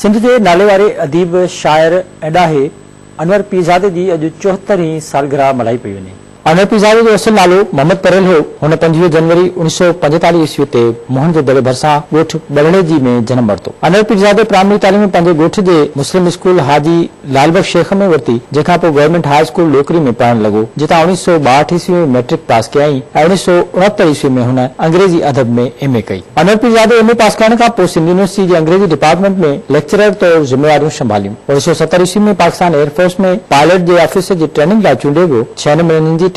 सिंध के नाले वारे अदीब शाइर एडाहे अनवर की अज चौहत्तर ही सालगिरह मल्हाई पी वे انر پاو جو اسل نالو محمد پڑے ہو پنجوی جنوری انیس سو پنجتالیس عیسوی کے موہن کے بڑے بھر سات برڑے جی میں جنم ونر پیرزاد پرائمری تعلیم اسکول ہاجی لالبر شیک میں وتیں جن کو گورنمنٹ ہائی اسکول لوکری میں پڑھ لگ جاتی سو باہر عسوی میں میٹرک پاس کیائیں اویس سو انتر عیسوی میں ان اگریزی ادب میں ایم اے کی انر پیزو ایم ا پاس کرنے کا سنورٹی اگریزی ڈپارٹمنٹ میں لیکچرر طور ذمہ سنبھالی اڑیس سو ستر عسوی میں پاکستان ایئر فورس میں پائلٹ کے آفسر کی ٹریننگ لگ چکی ہو چھ مہینے کی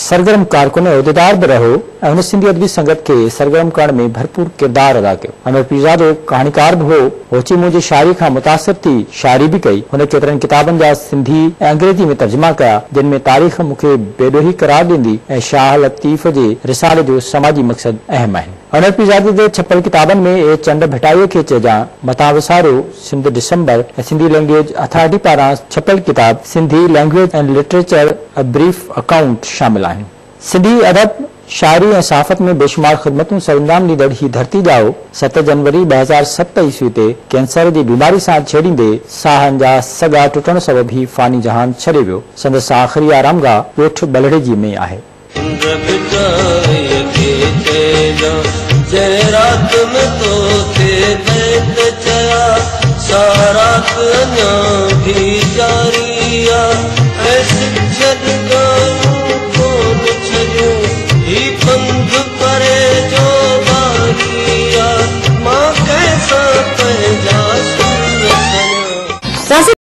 सरगर्म कारकुन उहिदेदार बि रहियो ऐं हुन सिंधी अदबी संगत खे सरगर्म करण में भरपूर किरदार अदा कयो अमर पिज़ाजो कहाणीकार बि हो मुंहिंजी शायरी खां मुतासिर थी शायरी बि कई हुन केतिरनि किताबनि जा सिंधी ऐं अंग्रेज़ी में तर्जमा कया जिन में तारीख़ मूंखे बेडोही करार ॾींदी ऐं शाह लतीफ़ जे रिसाले जो समाजी मक़सद अहम आहे अनर पिज़ाज जे छपल किताबनि में ए चंड भिटाईअ खे चइजां मथां विसारो डिसंबरिटी पारां लिटरेचर ब्रीफ अकाउंट शामिल सिंधी अदब शायरी ऐं धरती जाओ सत जनवरी ॿ हज़ार सत ईस्वी ते कैंसर जी बीमारी सां छेड़ींदे साहनि जा सॻा टुटण ई फानी जहान छॾे वियो संदसिजी में आहे